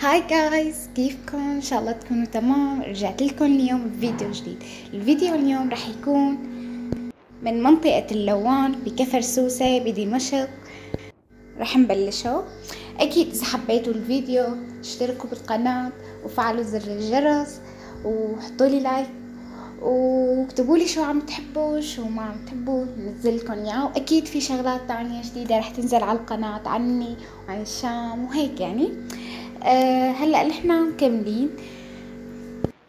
Hi guys كيفكم؟ إن شاء الله تكونوا تمام. رجعت لكم اليوم بفيديو جديد. الفيديو اليوم راح يكون من منطقة اللوان بكفر سوسة بدمشق راح نبلشه أكيد إذا حبيتوا الفيديو اشتركوا بالقناة وفعلوا زر الجرس وحطوا لي like واكتبوا لي شو عم تحبوا شو ما عم تحبوا نزل لكم إياه. وأكيد في شغلات تانية جديدة رح تنزل على القناة عني وعن الشام وهيك يعني. آه هلأ نحنا مكملين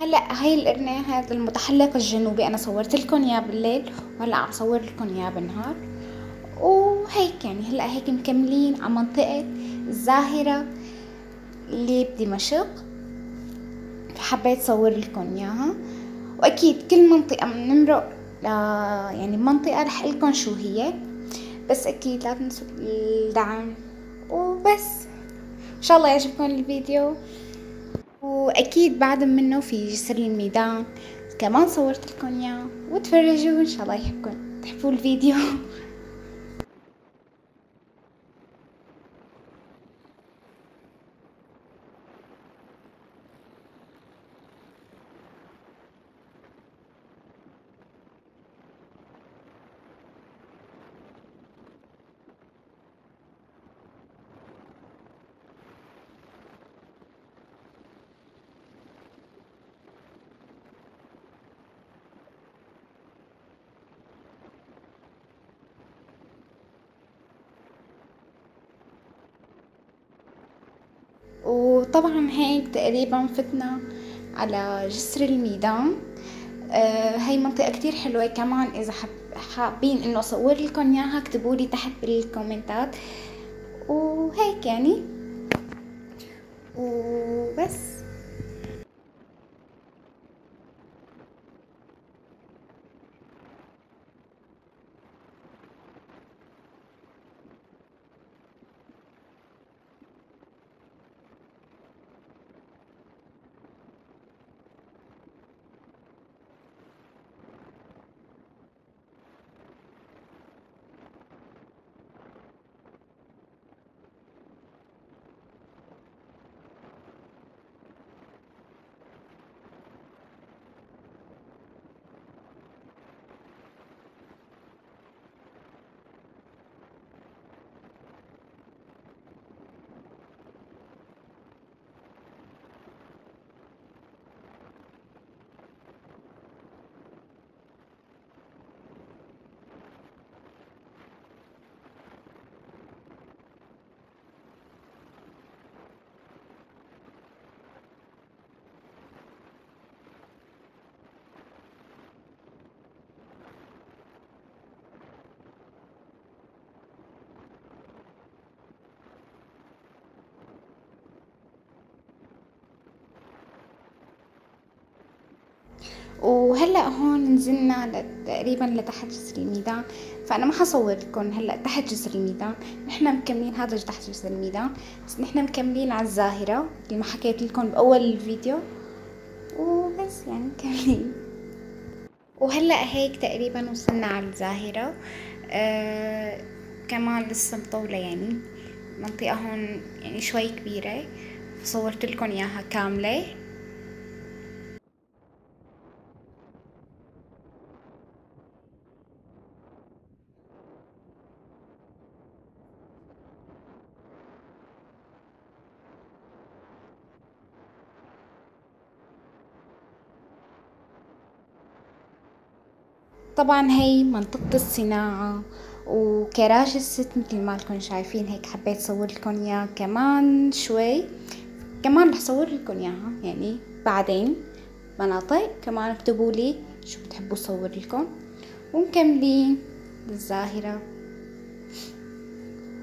هلأ هاي القرنة هذا المتحلق الجنوبي أنا صورت لكم اياه بالليل وهلأ عم صور لكم اياه بالنهار. وهيك يعني هلأ هيك مكملين على منطقة الزاهرة اللي بدمشق. حبيت صور لكم إياها. وأكيد كل منطقة بنمرق يعني منطقة رح لكم شو هي. بس أكيد لا تنسوا الدعم. وبس. إن شاء الله يعجبكم الفيديو. وأكيد بعد منه في جسر الميدان. كمان صورت لكم إياه. وتفرجوا إن شاء الله يحبكم. تحبوا الفيديو. وطبعا هيك تقريبا فتنا على جسر الميدان. آه هاي منطقة كتير حلوة كمان. إذا حابين إنه أصور لكم إياها اكتبوا لي تحت بالكومنتات. وهيك يعني. وبس. وهلأ هون نزلنا تقريبا لتحت جسر الميدان. فأنا ما حصور لكم هلأ تحت جسر الميدان. نحن مكملين هذا تحت جسر الميدان. بس نحن مكملين على الزاهره اللي ما حكيت لكم بأول الفيديو. وبس يعني مكملين. وهلأ هيك تقريبا وصلنا على الزاهره آه كمان لسه مطولة يعني. منطقة هون يعني شوي كبيرة. صورت لكم إياها كاملة. طبعا هي منطقة الصناعة وكراج الست مثل ما لكم شايفين هيك حبيت صور لكم إياه كمان شوي. كمان رح صور لكم إياها يعني بعدين مناطق كمان اكتبوا لي شو بتحبوا صور لكم. ومكملين للظاهرة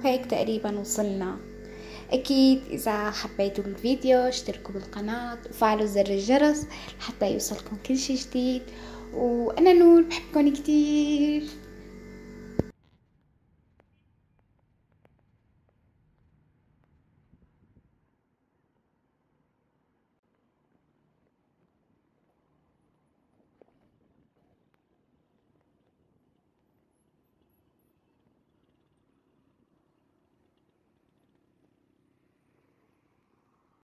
هيك تقريبا وصلنا. أكيد إذا حبيتوا الفيديو اشتركوا بالقناة وفعلوا زر الجرس حتى يوصلكم كل شي جديد. وأنا نور بحبكم كتير.